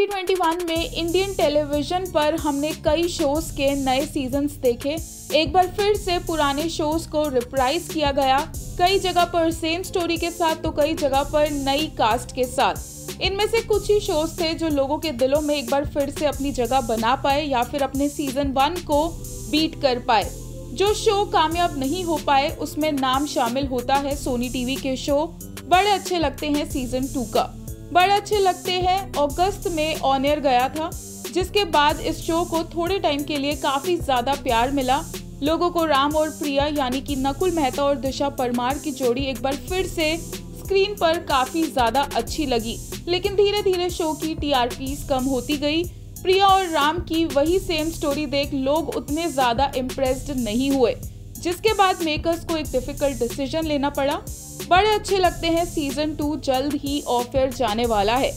2021 में Indian television पर हमने कई शोज़ के नए सीजन्स देखे। एक बार फिर से पुराने शोज़ को रिप्राइज किया गया। कई जगह पर सेम स्टोरी के साथ तो कई जगह पर नई कास्ट के साथ। इनमें से कुछ ही शोज़ थे जो लोगों के दिलों में एक बार फिर से अपनी जगह बना पाए या फिर अपने सीज़न वन को बीट कर पाए। जो शो कामयाब नहीं हो पाए, उसमें नाम शामिल होता है सोनी टीवी के शो बड़े अच्छे लगते हैं सीज़न टू का। बड़े अच्छे लगते हैं। अगस्त में ऑन एयर गया था, जिसके बाद इस शो को थोड़े टाइम के लिए काफ़ी ज़्यादा प्यार मिला। लोगों को राम और प्रिया यानी कि नकुल मेहता और दिशा परमार की जोड़ी एक बार फिर से स्क्रीन पर काफ़ी ज़्यादा अच्छी लगी। लेकिन धीरे धीरे शो की टीआरपी कम होती गई। प्रिया और राम की वही सेम स्टोरी देख लोग उतने ज़्यादा इम्प्रेस्ड नहीं हुए। जिसके बाद मेकर्स को एक डिफ़िकल्ट डिसीज़न लेना पड़ा। बड़े अच्छे लगते हैं सीज़न टू जल्द ही ऑफ़ एयर जाने वाला है।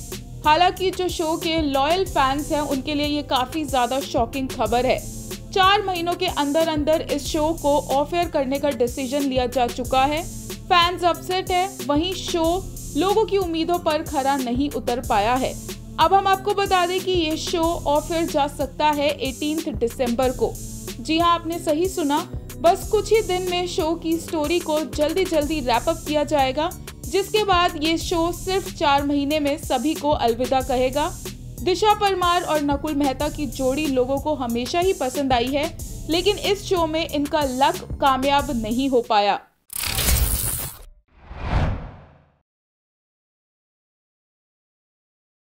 हालाँकि जो शो के लॉयल फैंस हैं, उनके लिए ये काफ़ी ज़्यादा शॉकिंग खबर है। चार महीनों के अंदर अंदर इस शो को ऑफ़ एयर करने का डिसीज़न लिया जा चुका है। फैंस अपसेट है, वहीं शो लोगों की उम्मीदों पर खरा नहीं उतर पाया है। अब हम आपको बता दें कि ये शो ऑफ़ एयर जा सकता है 18 दिसंबर को। जी हाँ आपने सही सुना। बस कुछ ही दिन में शो की स्टोरी को जल्दी जल्दी रैप अप किया जाएगा, जिसके बाद ये शो सिर्फ़ चार महीने में सभी को अलविदा कहेगा। दिशा परमार और नकुल मेहता की जोड़ी लोगों को हमेशा ही पसंद आई है, लेकिन इस शो में इनका लक कामयाब नहीं हो पाया।